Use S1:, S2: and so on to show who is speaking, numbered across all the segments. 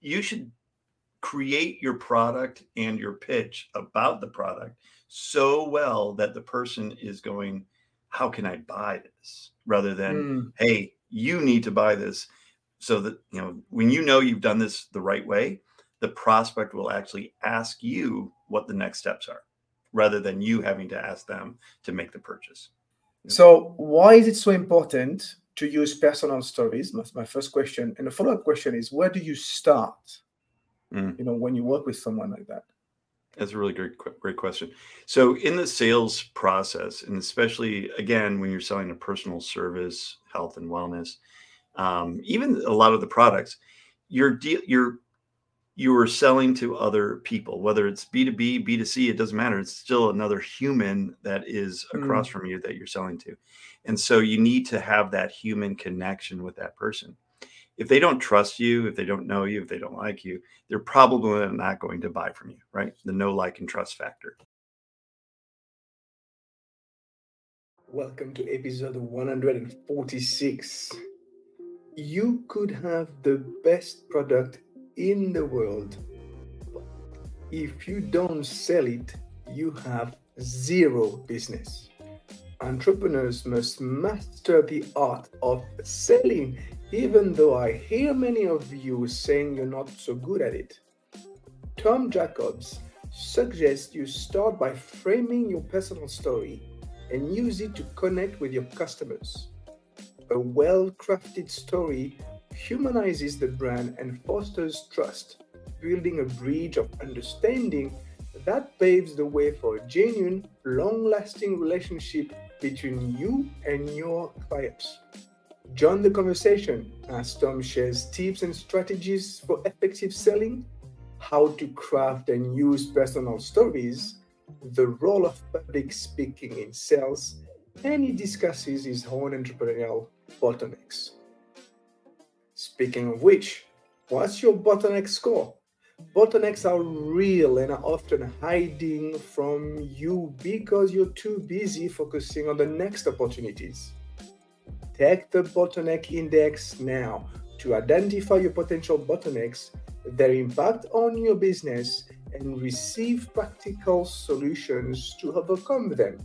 S1: you should create your product and your pitch about the product so well that the person is going, How can I buy this? rather than, mm. Hey, you need to buy this. So that, you know, when you know you've done this the right way, the prospect will actually ask you what the next steps are rather than you having to ask them to make the purchase.
S2: So, why is it so important to use personal stories? That's my first question. And the follow up question is where do you start? Mm. You know, when you work with someone like that?
S1: That's a really great, great question. So, in the sales process, and especially again when you're selling a personal service, health and wellness, um, even a lot of the products, you're de- you're you are selling to other people, whether it's B2B, B2C, it doesn't matter. It's still another human that is across mm. from you that you're selling to. And so you need to have that human connection with that person. If they don't trust you, if they don't know you, if they don't like you, they're probably not going to buy from you, right? The no like and trust factor.
S2: Welcome to episode 146. You could have the best product in the world. If you don't sell it, you have zero business. Entrepreneurs must master the art of selling, even though I hear many of you saying you're not so good at it. Tom Jackobs suggests you start by framing your personal story and use it to connect with your customers. A well crafted story humanizes the brand and fosters trust, building a bridge of understanding that paves the way for a genuine, long lasting relationship between you and your clients. Join the conversation as Tom shares tips and strategies for effective selling, how to craft and use personal stories, the role of public speaking in sales, and he discusses his own entrepreneurial bottlenecks. Speaking of which, what's your bottleneck score? Bottlenecks are real and are often hiding from you because you're too busy focusing on the next opportunities. Take the bottleneck index now to identify your potential bottlenecks, their impact on your business, and receive practical solutions to overcome them.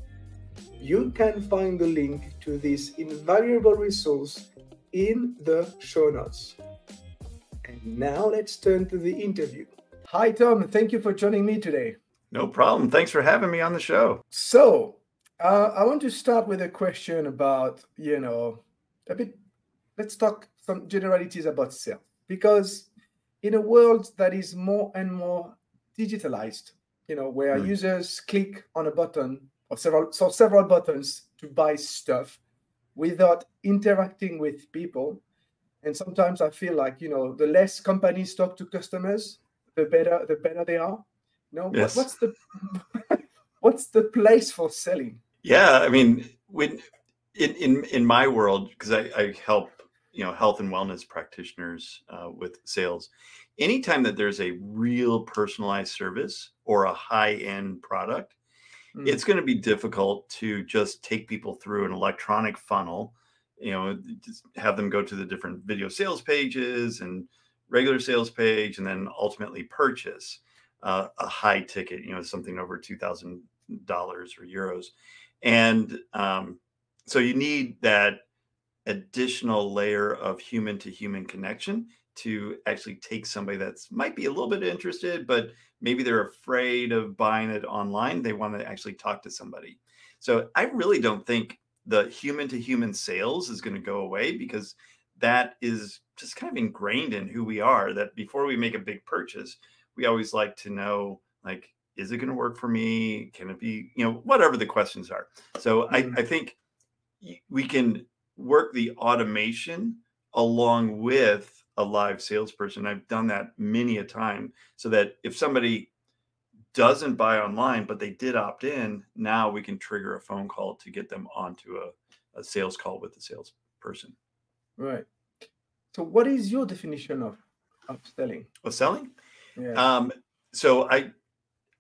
S2: You can find the link to this invaluable resource in the show notes. And now let's turn to the interview. Hi, Tom. Thank you for joining me today.
S1: No problem. Thanks for having me on the show.
S2: So, uh, I want to start with a question about, you know, a bit, let's talk some generalities about sales. Because in a world that is more and more digitalized, you know, where mm. users click on a button or several, so several buttons to buy stuff, without interacting with people. And sometimes I feel like, you know, the less companies talk to customers, the better the better they are. You know, yes. what's the what's the place for selling?
S1: Yeah, I mean, when in in in my world, because I, I help you know health and wellness practitioners uh, with sales anytime that there's a real personalized service or a high end product mm. it's going to be difficult to just take people through an electronic funnel you know just have them go to the different video sales pages and regular sales page and then ultimately purchase uh, a high ticket you know something over $2000 or euros and um, so you need that additional layer of human to human connection to actually take somebody that's might be a little bit interested, but maybe they're afraid of buying it online. They want to actually talk to somebody. So I really don't think the human to human sales is going to go away because that is just kind of ingrained in who we are that before we make a big purchase, we always like to know like, is it going to work for me? Can it be, you know, whatever the questions are. So mm-hmm. I, I think we can work the automation along with a live salesperson. I've done that many a time so that if somebody doesn't buy online, but they did opt in, now we can trigger a phone call to get them onto a, a sales call with the salesperson.
S2: Right. So, what is your definition of, of selling?
S1: Of selling? Yeah. Um, so, I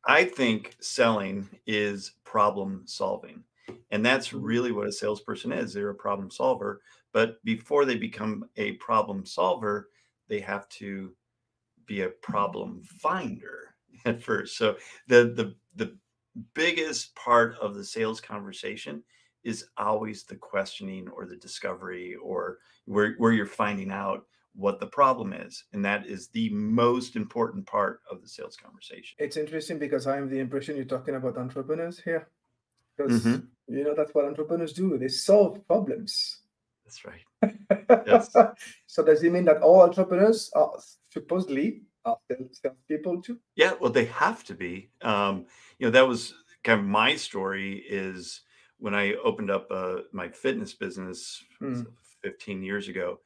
S1: I think selling is problem solving. And that's mm-hmm. really what a salesperson is. They're a problem solver. But before they become a problem solver, they have to be a problem finder at first. So the the the biggest part of the sales conversation is always the questioning or the discovery or where, where you're finding out what the problem is. And that is the most important part of the sales conversation.
S2: It's interesting because I have the impression you're talking about entrepreneurs here. Because mm-hmm. you know that's what entrepreneurs do. They solve problems.
S1: That's right.
S2: yes. so does it mean that all entrepreneurs are supposedly salespeople too?
S1: Yeah, well, they have to be. Um, you know, that was kind of my story. Is when I opened up uh, my fitness business mm. 15 years ago.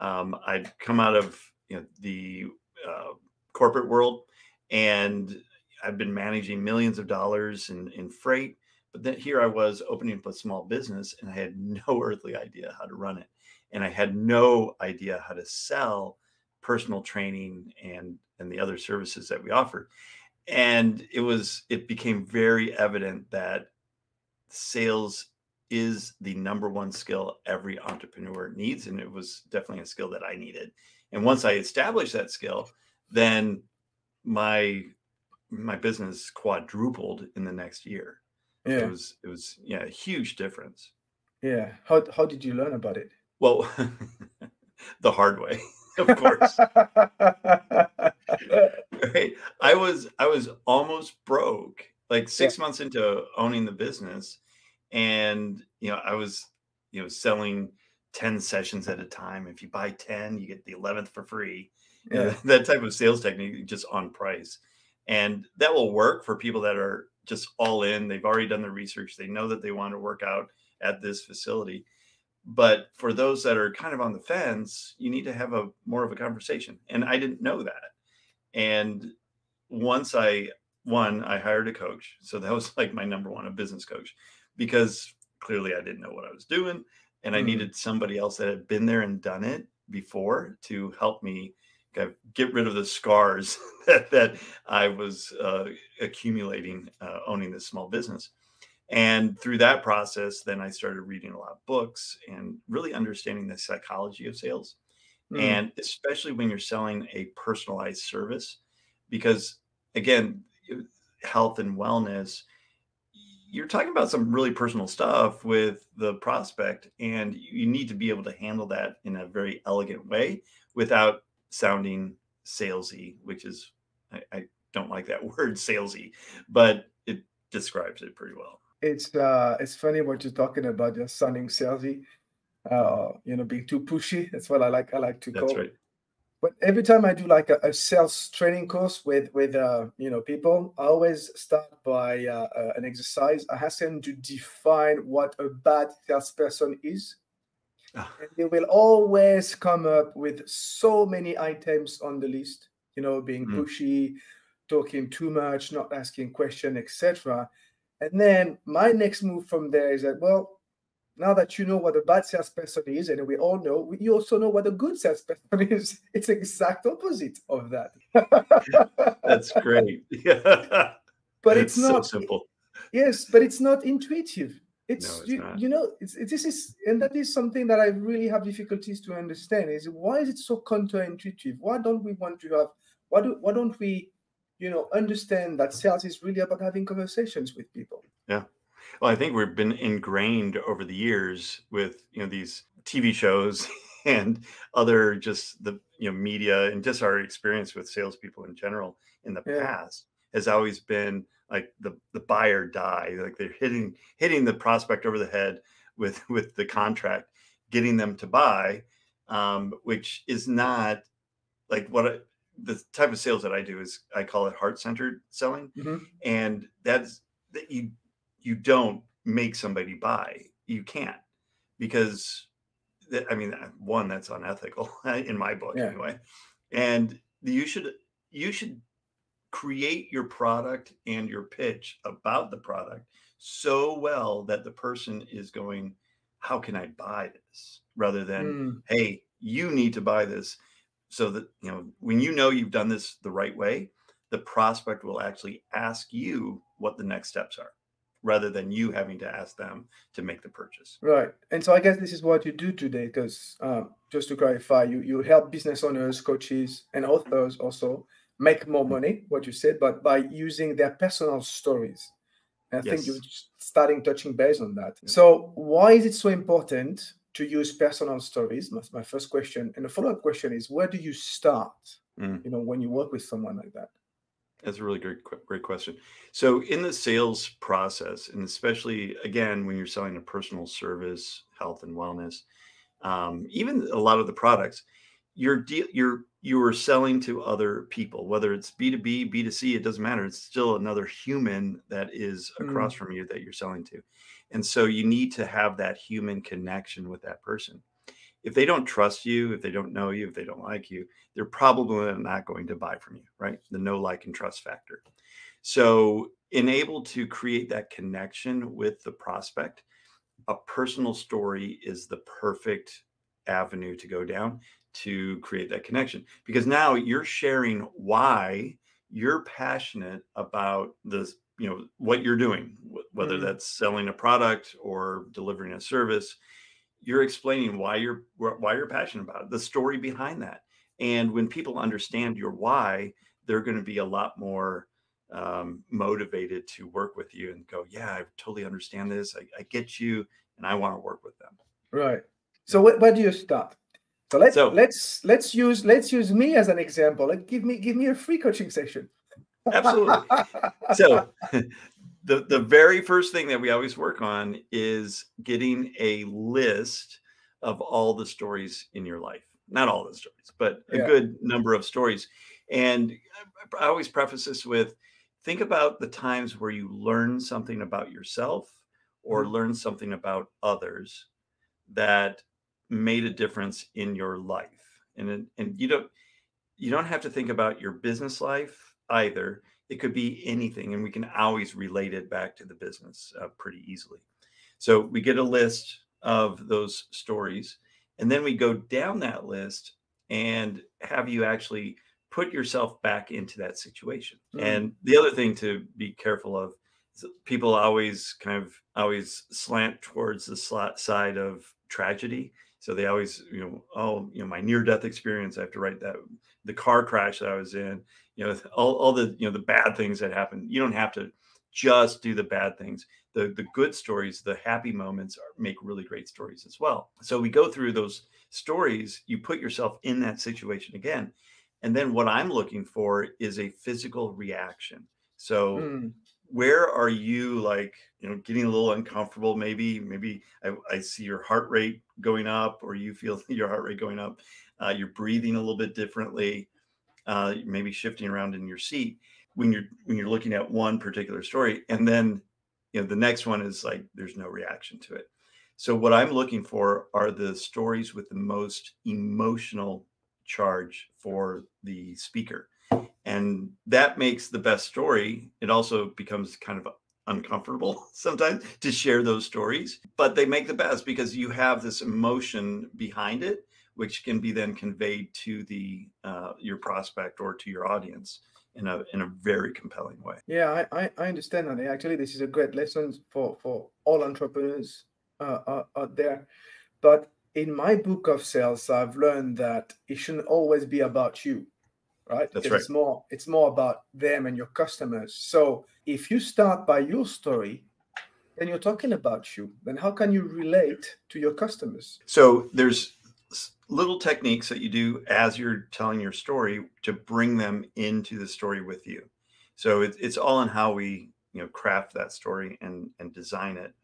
S1: Um, I'd come out of you know the uh, corporate world, and I've been managing millions of dollars in, in freight. But then here I was opening up a small business, and I had no earthly idea how to run it, and I had no idea how to sell personal training and and the other services that we offered. And it was it became very evident that sales is the number one skill every entrepreneur needs. And it was definitely a skill that I needed. And once I established that skill, then my my business quadrupled in the next year. Yeah. It was it was yeah, a huge difference.
S2: Yeah. How how did you learn about it?
S1: Well, the hard way, of course. right. I was I was almost broke. Like six yeah. months into owning the business, and you know i was you know selling 10 sessions at a time if you buy 10 you get the 11th for free yeah. You know, that type of sales technique just on price and that will work for people that are just all in they've already done the research they know that they want to work out at this facility but for those that are kind of on the fence you need to have a more of a conversation and i didn't know that and once i one i hired a coach so that was like my number one a business coach because clearly I didn't know what I was doing. And. I needed somebody else that had been there and done it before to help me get rid of the scars that, that I was uh, accumulating uh, owning this small business. And through that process, then I started reading a lot of books and really understanding the psychology of sales. Mm. And especially when you're selling a personalized service, because again, health and wellness you're talking about some really personal stuff with the prospect, and you need to be able to handle that in a very elegant way without sounding salesy, which is I, I don't like that word salesy, but it describes it pretty well.
S2: It's uh, it's funny what you're talking about, just sounding salesy. Uh, you know, being too pushy. That's what I like. I like to
S1: That's call. Right
S2: but every time I do like a, a sales training course with with uh, you know people, I always start by uh, uh, an exercise. I ask them to define what a bad salesperson is. Ah. And they will always come up with so many items on the list. You know, being mm. pushy, talking too much, not asking question, etc. And then my next move from there is that well, now that you know what a bad salesperson is, and we all know, you also know what a good salesperson is. It's exact opposite of that.
S1: That's great. Yeah.
S2: But it's, it's not
S1: so simple.
S2: Yes, but it's not intuitive. It's, no, it's you, not. you know, it's, it, this is, and that is something that I really have difficulties to understand. Is why is it so counterintuitive? Why don't we want to have? Why do? Why don't we, you know, understand that sales is really about having conversations with people?
S1: Yeah. Well, I think we've been ingrained over the years with you know these TV shows and other just the you know media and just our experience with salespeople in general in the yeah. past has always been like the the buyer die like they're hitting hitting the prospect over the head with with the contract getting them to buy um, which is not like what the type of sales that I do is I call it heart centered selling mm-hmm. and that's that you you don't make somebody buy. You can't because that, I mean, one that's unethical in my book yeah. anyway. And you should you should create your product and your pitch about the product so well that the person is going, "How can I buy this?" rather than, mm. "Hey, you need to buy this." So that you know, when you know you've done this the right way, the prospect will actually ask you what the next steps are. rather than you having to ask them to make the purchase.
S2: Right. And so I guess this is what you do today, because um, just to clarify, you, you help business owners, coaches, and authors also make more money, what you said, but by using their personal stories. And I think you're starting touching base on that. So why is it so important to use personal stories? That's my first question. And the follow-up question is where do you start?
S1: Mm.
S2: You know, when you work with someone like that?
S1: That's a really great, great question. So, in the sales process, and especially again when you're selling a personal service, health and wellness, um, even a lot of the products, you're de- you're you are selling to other people, whether it's B two B, B two C, it doesn't matter. It's still another human that is across from you that you're selling to, and so you need to have that human connection with that person. If they don't trust you, if they don't know you, if they don't like you, they're probably not going to buy from you, right? The no like and trust factor. So, in able to create that connection with the prospect, a personal story is the perfect avenue to go down to create that connection because now you're sharing why you're passionate about this, you know, what you're doing, wh- whether
S2: Mhm.
S1: that's selling a product or delivering a service. You're explaining why you're why you're passionate about it, the story behind that. And when people understand your why, they're going to be a lot more um, motivated to work with you and go, yeah, I totally understand this. I, I get you, and I want to work with them.
S2: Right. So where, where do you start? So let's
S1: So-
S2: let's let's use let's use me as an example. Like give me give me a free coaching session.
S1: Absolutely. So, the the very first thing that we always work on is getting a list of all the stories in your life. Not all the stories, but a
S2: Yeah.
S1: good number of stories. And I always preface this with think about the times where you learn something about yourself or
S2: Mhm.
S1: learn something about others that made a difference in your life. And and you don't you don't have to think about your business life either. It could be anything, and we can always relate it back to the business uh, pretty easily. So we get a list of those stories, and then we go down that list and have you actually put yourself back into that situation.
S2: Mm.
S1: And the other thing to be careful of is people always kind of always slant towards the side of tragedy. So they always, you know, oh, you know, my near death experience, I have to write that, the car crash that I was in, you know, all, all the, you know, the bad things that happen You don't have to just do the bad things. The, the good stories, the happy moments are, make really great stories as well. So we go through those stories, you put yourself in that situation again. And then what I'm looking for is a physical reaction. So
S2: Mm,
S1: where are you like you know getting a little uncomfortable maybe maybe i, I see your heart rate going up or you feel your heart rate going up uh, you're breathing a little bit differently uh, maybe shifting around in your seat when you're when you're looking at one particular story and then you know the next one is like there's no reaction to it. So what i'm looking for are the stories with the most emotional charge for the speaker and that makes the best story. It also becomes kind of uncomfortable sometimes to share those stories but they make the best because you have this emotion behind it which can be then conveyed to the uh, your prospect or to your audience in a in a very compelling way
S2: yeah, I, I I understand that. Actually, this is a great lesson for for all entrepreneurs uh, out there. But in my book of sales, I've learned that it shouldn't always be about you, right?
S1: That's
S2: Because It's more it's more about them and your customers. So if you start by your story, then you're talking about you. Then how can you relate to your customers?
S1: So there's little techniques that you do as you're telling your story to bring them into the story with you. So it, it's all in how we you know craft that story and and design it.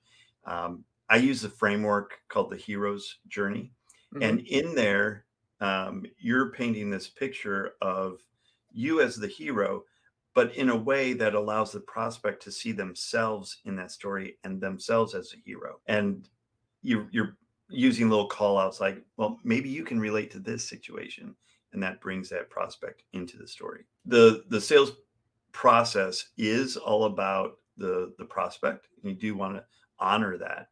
S1: Um, I use a framework called the hero's journey,
S2: Mhm.
S1: and in there um, you're painting this picture of you as the hero but in a way that allows the prospect to see themselves in that story and themselves as a hero and you, you're using little call outs like well maybe you can relate to this situation and that brings that prospect into the story the the sales process is all about the the prospect and you do want to honor that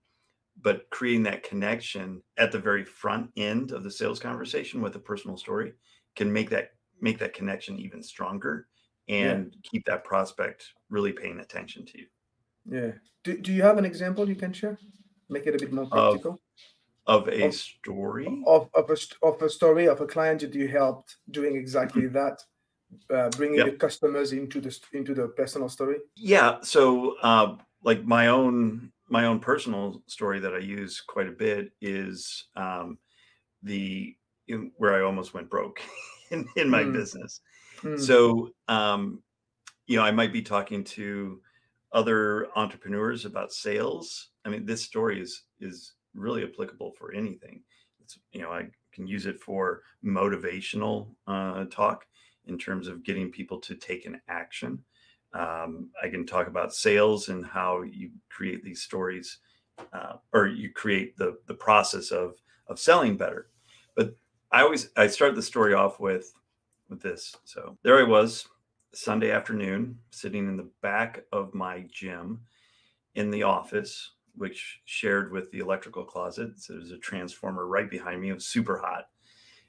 S1: but creating that connection at the very front end of the sales conversation with a personal story can make that make that connection even stronger and keep that prospect really paying attention to you
S2: Yeah. Do, do you have an example you can share? Make it a bit more practical.
S1: Of, of a story?
S2: Of, of, a, of a story of a client that you helped doing exactly mm-hmm. that, uh, bringing yep. the customers into the into the personal story.
S1: Yeah. So, uh, like my own my own personal story that I use quite a bit is um, the in, where I almost went broke in, in my mm. business. Mm. So, um, you know, I might be talking to other entrepreneurs about sales. I mean, this story is is really applicable for anything. It's you know, I can use it for motivational uh, talk in terms of getting people to take an action. Um, I can talk about sales and how you create these stories, uh, or you create the the process of of selling better. But I always I start the story off with with this. So there I was, Sunday afternoon, sitting in the back of my gym in the office, which shared with the electrical closet. So there's a transformer right behind me. It was super hot.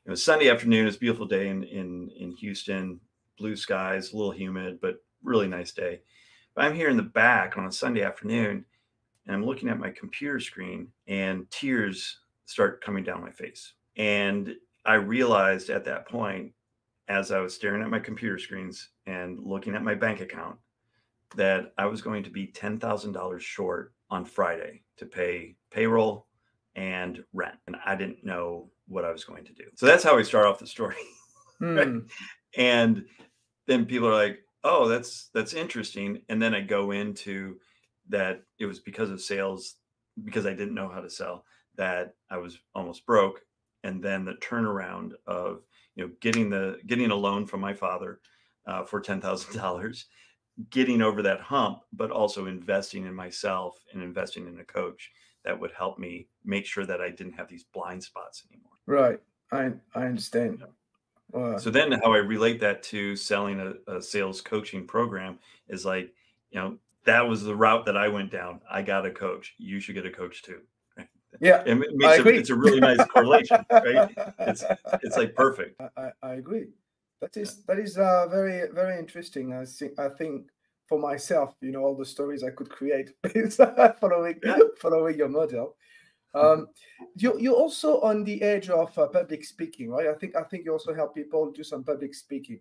S1: It was Sunday afternoon. It's a beautiful day in in in Houston. Blue skies, a little humid, but really nice day. But I'm here in the back on a Sunday afternoon, and I'm looking at my computer screen, and tears start coming down my face. And I realized at that point, as I was staring at my computer screens and looking at my bank account, that I was going to be $10,000 short on Friday to pay payroll and rent. And I didn't know what I was going to do. So that's how we start off the story. Mm. and then people are like, oh, that's that's interesting. And then I go into that it was because of sales, because I didn't know how to sell, that I was almost broke and then the turnaround of you know getting the getting a loan from my father uh, for ten thousand dollars, getting over that hump, but also investing in myself and investing in a coach that would help me make sure that I didn't have these blind spots anymore.
S2: Right, I I understand.
S1: Uh, so then, how I relate that to selling a, a sales coaching program is like, you know, that was the route that I went down. I got a coach. You should get a coach too.
S2: Yeah,
S1: it makes a, it's a really nice correlation, right? It's it's like perfect.
S2: I, I agree. That is that is uh, very very interesting. I think I think for myself, you know, all the stories I could create following following your model. Um, you you're also on the edge of uh, public speaking, right? I think I think you also help people do some public speaking.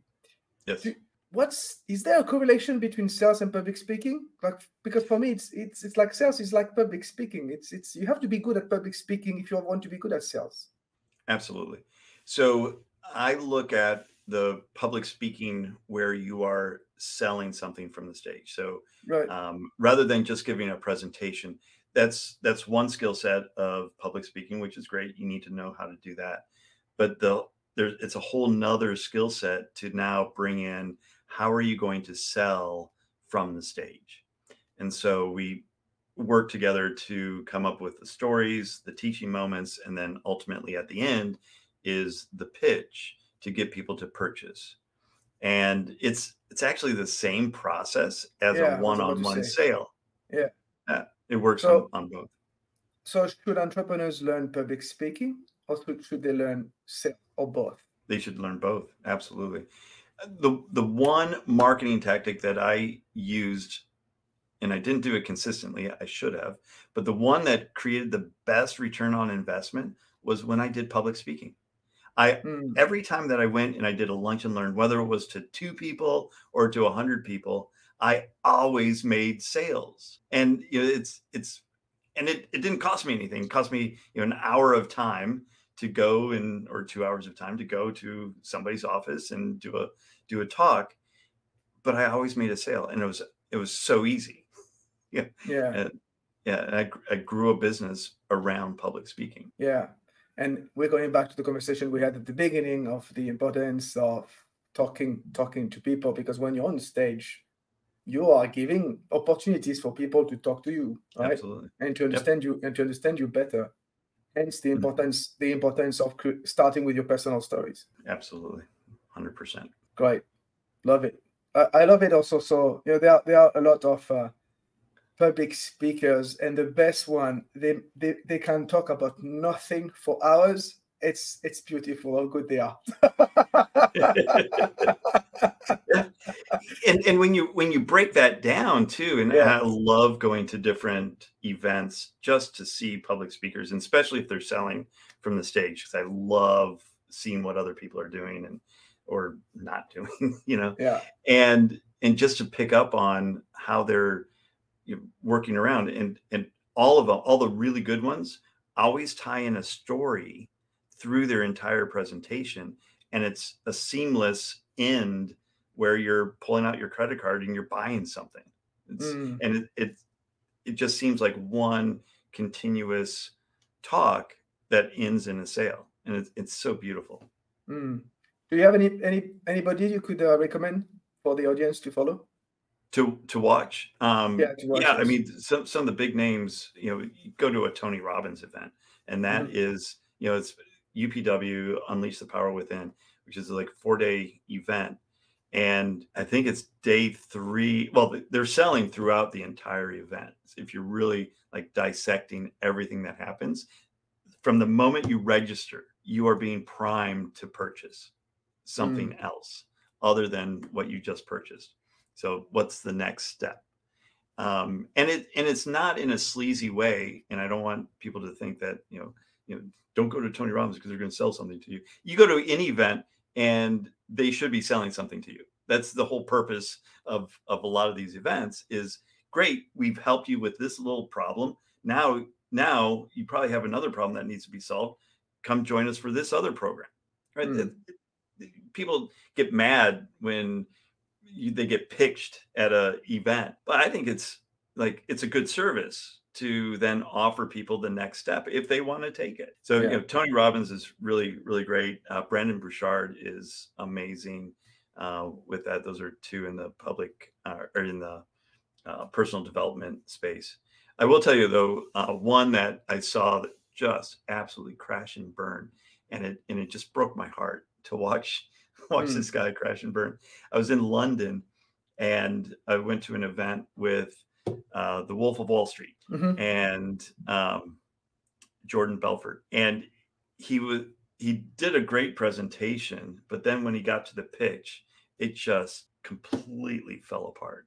S1: Yes.
S2: Do, what's is there a correlation between sales and public speaking like because for me it's it's it's like sales is like public speaking it's it's you have to be good at public speaking if you want to be good at sales
S1: absolutely so i look at the public speaking where you are selling something from the stage so
S2: right.
S1: um, rather than just giving a presentation that's that's one skill set of public speaking which is great you need to know how to do that but the there's it's a whole nother skill set to now bring in how are you going to sell from the stage? And so we work together to come up with the stories, the teaching moments, and then ultimately at the end is the pitch to get people to purchase. And it's it's actually the same process as yeah, a one-on-one sale.
S2: Yeah.
S1: yeah. It works so, on, on both.
S2: So should entrepreneurs learn public speaking or should they learn sales or both?
S1: They should learn both. Absolutely the the one marketing tactic that I used, and I didn't do it consistently, I should have, but the one that created the best return on investment was when I did public speaking. I mm. every time that I went and I did a lunch and learn, whether it was to two people or to a hundred people, I always made sales. And you know, it's it's and it, it didn't cost me anything. It cost me you know an hour of time to go and or two hours of time to go to somebody's office and do a do a talk but i always made a sale and it was it was so easy
S2: yeah yeah
S1: and, yeah and I, I grew a business around public speaking
S2: yeah and we're going back to the conversation we had at the beginning of the importance of talking talking to people because when you're on stage you are giving opportunities for people to talk to you right?
S1: Absolutely.
S2: and to understand yep. you and to understand you better. Hence the mm-hmm. importance the importance of starting with your personal stories.
S1: Absolutely. 100%
S2: great. Love it. I, I, love it also. So you know there are, there are a lot of uh, public speakers and the best one they, they they can talk about nothing for hours it's it's beautiful how good they are
S1: and and when you when you break that down too, and
S2: Yeah.
S1: I love going to different events just to see public speakers, and especially if they're selling from the stage, because I love seeing what other people are doing and or not doing, you know,
S2: Yeah.
S1: and and just to pick up on how they're you know, working around, and and all of them, all the really good ones always tie in a story through their entire presentation, and it's a seamless end where you're pulling out your credit card and you're buying something. It's,
S2: Mm.
S1: And it, it it just seems like one continuous talk that ends in a sale, and it's it's so beautiful.
S2: Mm. Do you have any any anybody you could uh, recommend for the audience to follow?
S1: To to watch, um,
S2: Yeah, to watch,
S1: yeah. I mean, some some of the big names. You know, you go to a Tony Robbins event, and that
S2: Mhm.
S1: is you know it's UPW Unleash the Power Within, which is like four day event, and I think it's day three. Well, they're selling throughout the entire event. If you're really like dissecting everything that happens, from the moment you register, you are being primed to purchase something else other than what you just purchased. So, what's the next step? Um, and it and it's not in a sleazy way. And I don't want people to think that you know you know don't go to Tony Robbins because they're going to sell something to you. You go to any event and they should be selling something to you. That's the whole purpose of of a lot of these events. Is great. We've helped you with this little problem. Now now you probably have another problem that needs to be solved. Come join us for this other program. Right?
S2: Mm.
S1: People get mad when you, they get pitched at a event but i think it's like it's a good service to then offer people the next step if they want to take it. So
S2: Yeah.
S1: you know tony robbins is really really great. Uh, Brendon Burchard is amazing uh, with that. Those are two in the public uh, or in the uh, personal development space. I will tell you though uh, one that i saw that just absolutely crash and burn and it and it just broke my heart to watch watch
S2: Mm.
S1: this guy crash and burn. I was in London and I went to an event with uh, the Wolf of Wall Street
S2: Mhm.
S1: and um, Jordan Belfort, and he was he did a great presentation, but then when he got to the pitch, it just completely fell apart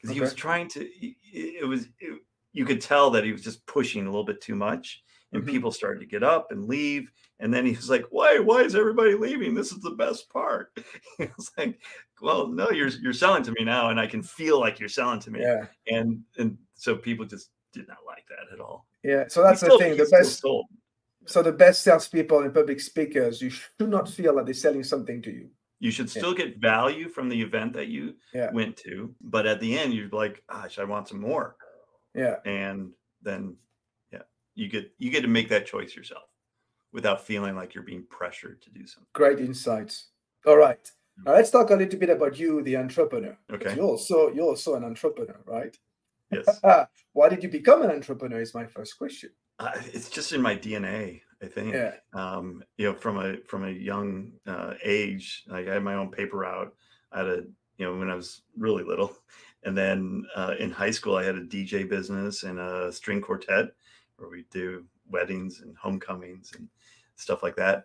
S1: because he was trying to. It, it was it, you could tell that he was just pushing a little bit too much, and
S2: Mhm.
S1: people started to get up and leave. And then he was like, "Why? Why is everybody leaving? This is the best part." He was like, "Well, no, you're you're selling to me now, and I can feel like you're selling to me."
S2: Yeah.
S1: And and so people just did not like that at all.
S2: Yeah. So that's
S1: He
S2: the
S1: still-
S2: thing. The best
S1: sold.
S2: so the best salespeople and public speakers, you should not feel that they're selling something to you.
S1: You should
S2: Yeah.
S1: still get value from the event that you
S2: Yeah.
S1: went to, but at the end, you're like, "Gosh, I want some more."
S2: Yeah.
S1: And then, yeah, you get you get to make that choice yourself without feeling like you're being pressured to do something.
S2: Great insights. All right. Now let's talk a little bit about you, the entrepreneur.
S1: Okay.
S2: You're also you're also an entrepreneur, right?
S1: Yes.
S2: Why did you become an entrepreneur? Is my first question.
S1: Uh, it's just in my DNA, I think.
S2: Yeah.
S1: Um, you know, from a from a young uh, age, like I had my own paper route. I had a you know when I was really little, and then uh, in high school I had a DJ business and a string quartet where we do weddings and homecomings and stuff like that.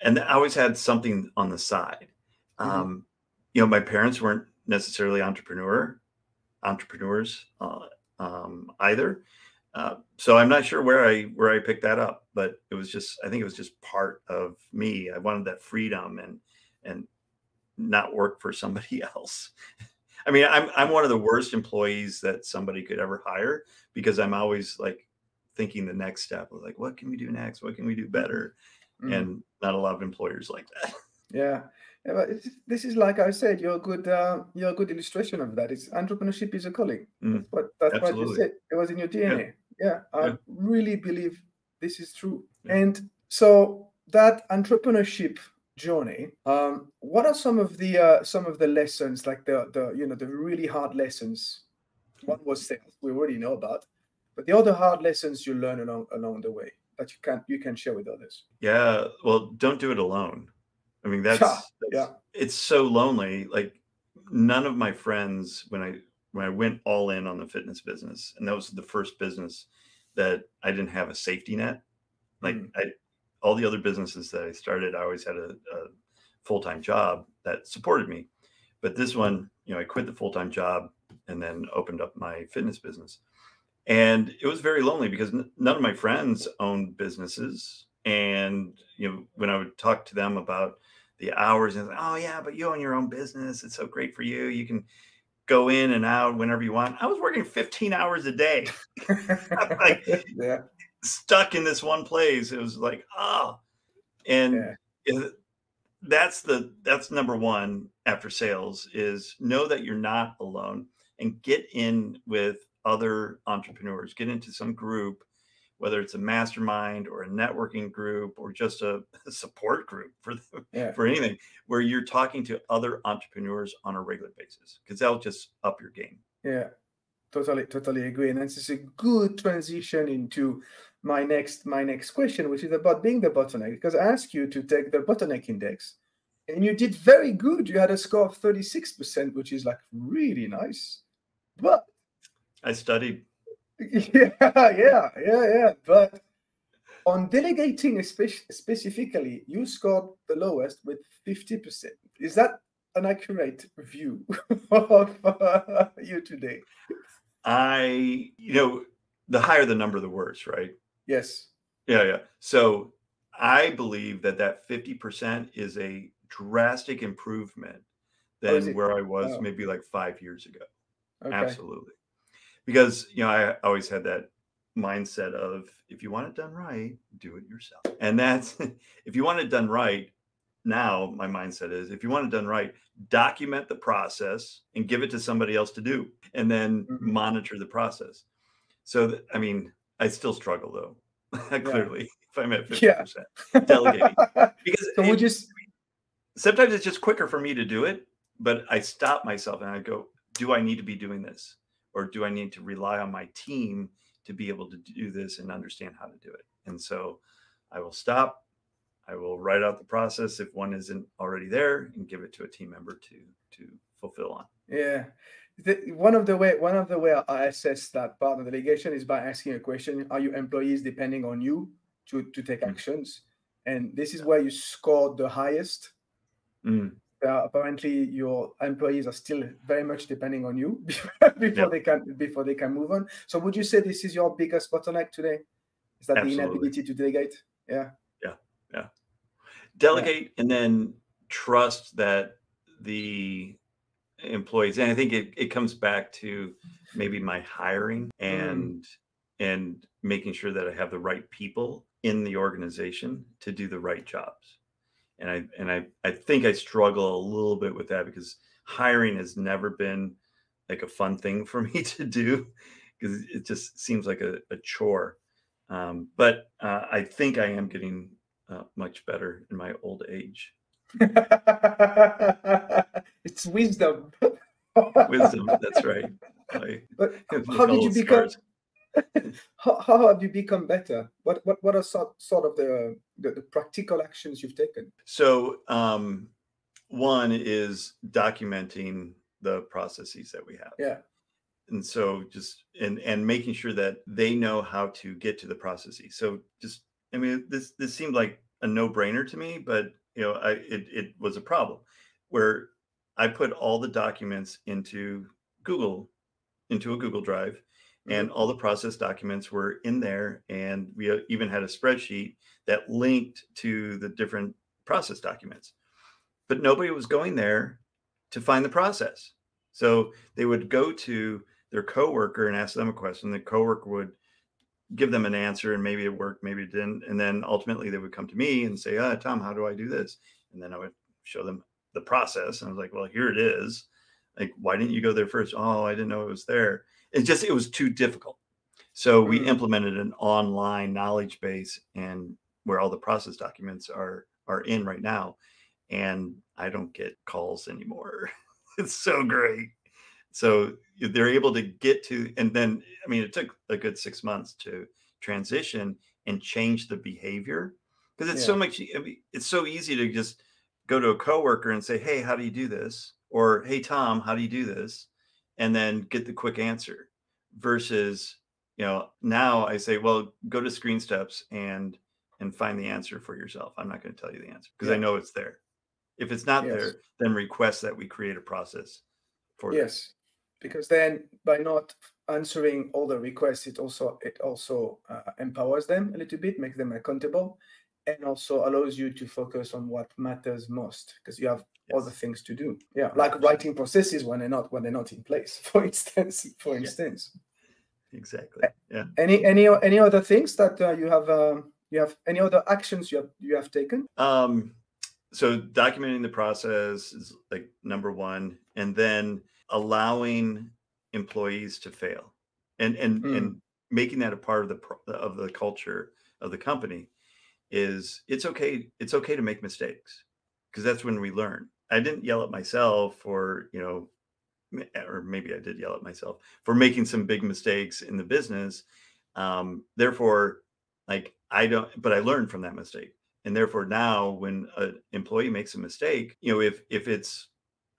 S1: And I always had something on the side.
S2: Mhm.
S1: Um, you know, my parents weren't necessarily entrepreneur entrepreneurs uh, um, either. Uh, so I'm not sure where I where I picked that up, but it was just I think it was just part of me. I wanted that freedom and and not work for somebody else. I mean, I'm I'm one of the worst employees that somebody could ever hire because I'm always like thinking the next step of like what can we do next? What can we do better?
S2: Mm.
S1: And not a lot of employers like that.
S2: Yeah. Yeah, but this is like I said, you're a good uh, you're a good illustration of that. It's entrepreneurship is a calling.
S1: Mm,
S2: But that's what you said. It was in your DNA. Yeah, I
S1: Yeah.
S2: really believe this is true.
S1: Yeah.
S2: And so that entrepreneurship journey, um, what are some of the uh, some of the lessons, like the the you know the really hard lessons? One was sales, we already know about, but the other hard lessons you learn along along the way that you can you can share with others.
S1: Yeah, well, don't do it alone. I mean, that's,
S2: Yeah,
S1: that's
S2: yeah.
S1: it's so lonely. Like none of my friends when I when I went all in on the fitness business, and that was the first business that I didn't have a safety net. Like
S2: Mm.
S1: I all the other businesses that I started, I always had a, a full-time job that supported me. But this one, you know, I quit the full time job and then opened up my fitness business. And it was very lonely because n- none of my friends owned businesses. And, you know, when I would talk to them about the hours and, oh, yeah, but you own your own business. It's so great for you. You can go in and out whenever you want. I was working 15 hours a day, like yeah. stuck in this one place. It was like, oh, and yeah. that's the that's number one after sales is know that you're not alone and get in with other entrepreneurs get into some group whether it's a mastermind or a networking group or just a, support group for the, yeah. for anything where you're talking to other entrepreneurs on a regular basis because that'll just up your game.
S2: Yeah. Totally totally agree and this is a good transition into my next my next question which is about being the bottleneck because i asked you to take the bottleneck index and you did very good. You had a score of 36% which is like really nice but
S1: i studied
S2: yeah, yeah, yeah, yeah. But on delegating spe- specifically, you scored the lowest with 50%. Is that an accurate view of uh, you today?
S1: I, you know, the higher the number, the worse, right?
S2: Yes.
S1: Yeah, yeah. So I believe that that 50% is a drastic improvement oh, than where I was oh. maybe like five years ago. Okay. Absolutely because you know I always had that mindset of if you want it done right, do it yourself. And that's if you want it done right. Now my mindset is if you want it done right, document the process and give it to somebody else to do, and then mm-hmm. monitor the process. So that, I mean, I still struggle though. Clearly, yeah. if I'm at 50% yeah. delegating, because so we'll just sometimes it's just quicker for me to do it, but I stop myself and I go, do I need to be doing this? Or do I need to rely on my team to be able to do this and understand how to do it? And so I will stop. I will write out the process if one isn't already there and give it to a team member to to fulfill on.
S2: Yeah. The, one of the way one of the way I assess that part of delegation is by asking a question: Are your employees depending on you to to take mm-hmm. actions? And this is where you scored the highest. Mm uh, apparently your employees are still very much depending on you before yep. they can before they can move on. So would you say this is your biggest bottleneck today? Is that Absolutely. the inability to delegate? Yeah.
S1: Yeah. Yeah. Delegate yeah. and then trust that the employees and I think it, it comes back to maybe my hiring mm. and mm. and making sure that I have the right people in the organization to do the right jobs and I and I I think I struggle a little bit with that because hiring has never been like a fun thing for me to do because it just seems like a, a chore. Um, but uh, I think I am getting uh, much better in my old age.
S2: it's wisdom.
S1: wisdom. That's right.
S2: I, how did you become? how, how have you become better? What what what are sort, sort of the, the, the practical actions you've taken?
S1: So um, one is documenting the processes that we have.
S2: Yeah.
S1: And so just and and making sure that they know how to get to the processes. So just I mean this this seemed like a no-brainer to me, but you know, I it it was a problem where I put all the documents into Google into a Google Drive and all the process documents were in there and we uh, even had a spreadsheet that linked to the different process documents. But nobody was going there to find the process. So they would go to their coworker and ask them a question. The coworker would give them an answer and maybe it worked maybe it didn't and then ultimately they would come to me and say ah, tom how do i do this? And then i would show them the process and i was like well here it is. Like why didn't you go there first? Oh i didn't know it was there it just it was too difficult. So we mm-hmm. implemented an online knowledge base and where all the process documents are are in right now. And I don't get calls anymore. it's so great. So they're able to get to, and then I mean, it took a good six months to transition and change the behavior because it's yeah. so much. I mean, it's so easy to just go to a coworker and say, "Hey, how do you do this?" or "Hey, Tom, how do you do this?" And then get the quick answer versus you know now i say well go to ScreenSteps and and find the answer for yourself i'm not going to tell you the answer because yeah. i know it's there if it's not yes. there then request that we create a process for them.
S2: Yes, because then by not answering all the requests, it also it also uh, empowers them a little bit, makes them accountable, and also allows you to focus on what matters most because you have other things to do. Yeah, like writing processes when they're not when they're not in place. For instance, for
S1: Yeah.
S2: instance,
S1: Exactly. Yeah.
S2: any any any other things that uh, you have um, you have any other actions you have you have taken?
S1: Um, so documenting the process is like number one, and then allowing employees to fail, and and
S2: Mm.
S1: and making that a part of the of the culture of the company is it's okay. It's okay to make mistakes because that's when we learn. I didn't yell at myself or you know, or maybe I did yell at myself for making some big mistakes in the business. Um, therefore, like I don't, but I learned from that mistake and therefore now when an employee makes a mistake you know if if it's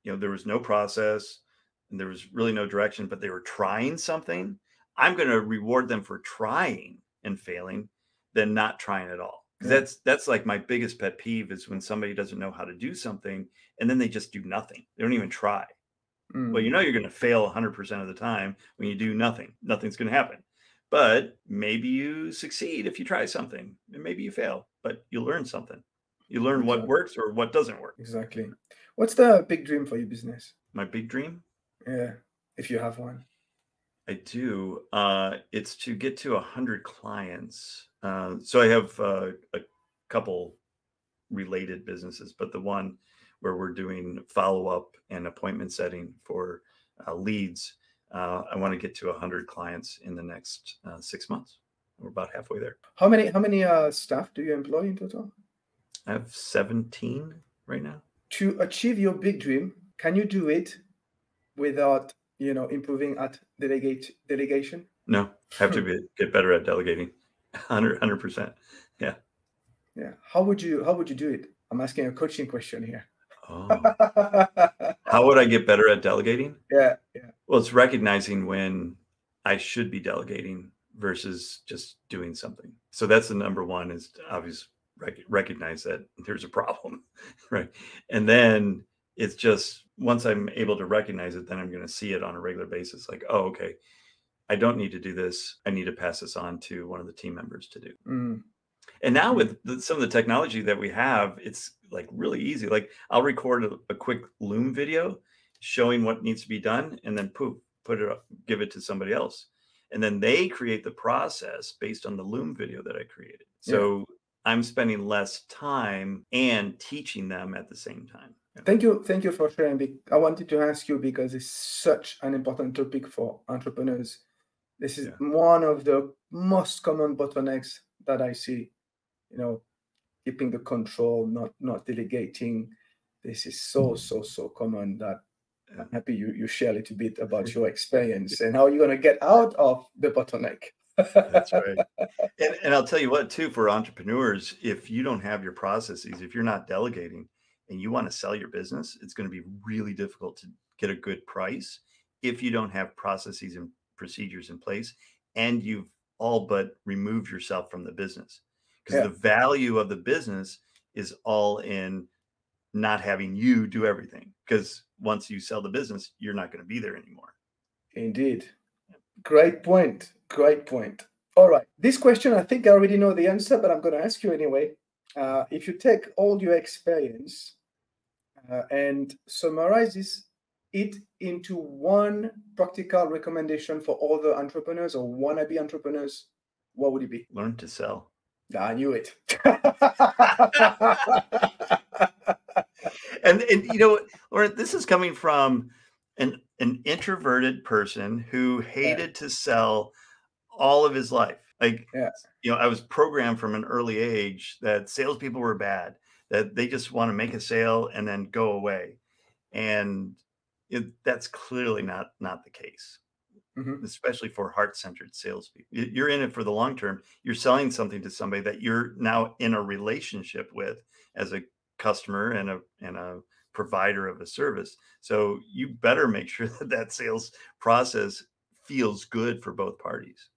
S1: you know there was no process and there was really no direction but they were trying something i'm going to reward them for trying and failing than not trying at all 'Cause
S2: Yeah.
S1: that's that's like my biggest pet peeve is when somebody doesn't know how to do something and then they just do nothing. They don't even try. Well you
S2: Mm,
S1: know you're going to fail 100% of the time when you do nothing. Nothing's going to happen. But maybe you succeed if you try something and maybe you fail but you learn something. You learn what works or what doesn't work.
S2: Exactly. What's the big dream for your business?
S1: my big dream?
S2: Yeah, if you have one.
S1: I do uh, it's to get to 100 clients uh, so i have uh, a couple related businesses but the one where we're doing follow-up and appointment setting for uh, leads uh, i want to get to 100 clients in the next uh, six months we're about halfway there
S2: How many how many uh, staff do you employ in total?
S1: I have 17 right now.
S2: To achieve your big dream, can you do it without you know improving at delegate delegation?
S1: No, have to be, get better at delegating. 100 100%.
S2: Yeah. yeah How would you how would you do it? I'm asking a coaching question here.
S1: Oh. How would I get better at delegating?
S2: yeah, yeah.
S1: Well, it's recognizing when I should be delegating versus just doing something. So that's the number one is to obviously rec- recognize that there's a problem, right? And then it's just once I'm able to recognize it, then I'm going to see it on a regular basis. Like, oh, okay, I don't need to do this. I need to pass this on to one of the team members to do.
S2: Mm,
S1: And now
S2: Mm.
S1: with the, some of the technology that we have, it's like really easy. Like I'll record a, a quick Loom video showing what needs to be done, and then poof, put it up, give it to somebody else, and then they create the process based on the Loom video that I created.
S2: Yeah.
S1: So I'm spending less time and teaching them at the same time.
S2: Thank you, thank you for sharing. I wanted to ask you because it's such an important topic for entrepreneurs. This is
S1: Yeah.
S2: one of the most common bottlenecks that I see. You know, keeping the control, not not delegating. This is so mm-hmm. so so common that I'm happy you you share a little bit about your experience and how you're gonna get out of the bottleneck.
S1: That's right. And, and I'll tell you what, too, for entrepreneurs, if you don't have your processes, if you're not delegating and you want to sell your business, it's going to be really difficult to get a good price if you don't have processes and procedures in place and you've all but removed yourself from the business. Because
S2: Yeah.
S1: the value of the business is all in not having you do everything. Because once you sell the business, you're not going to be there anymore.
S2: Indeed. Great point. Great point. All right. This question, I think I already know the answer, but I'm going to ask you anyway. Uh, if you take all your experience uh, and summarizes it into one practical recommendation for all the entrepreneurs or wannabe entrepreneurs, what would it be?
S1: Learn to sell.
S2: I knew it.
S1: and and you know, Laurent, this is coming from an an introverted person who hated to sell all of his life. Like,
S2: Yeah.
S1: you know, I was programmed from an early age that salespeople were bad, that they just want to make a sale and then go away, and it, that's clearly not not the case.
S2: Mhm.
S1: Especially for heart-centered salespeople, You- you're in it for the long term. You're selling something to somebody that you're now in a relationship with as a customer and a and a provider of a service. So you better make sure that that sales process feels good for both parties.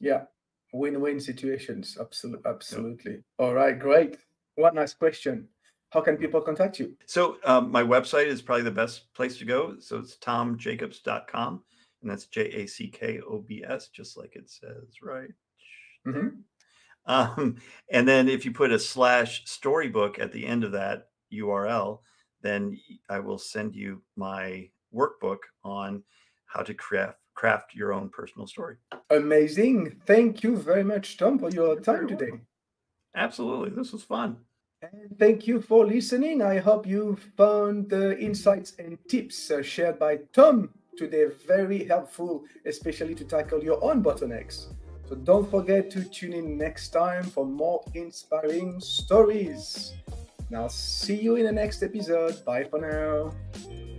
S2: Yeah, win-win situations. Absolutely, absolutely. All right, great. One last question. how can people contact you?
S1: So um, my website is probably the best place to go. So it's tomjackobs.com, and that's J A C K O B S, just like it says right.
S2: Mm-hmm.
S1: Um, and then if you put a slash storybook at the end of that URL, then I will send you my workbook on how to craft craft your own personal story.
S2: Amazing. Thank you very much, Tom, for your time today.
S1: Absolutely. This was fun.
S2: And thank you for listening. I hope you found the insights and tips uh, shared by Tom today very helpful, especially to tackle your own bottlenecks. So don't forget to tune in next time for more inspiring stories. Now, see you in the next episode. Bye for now.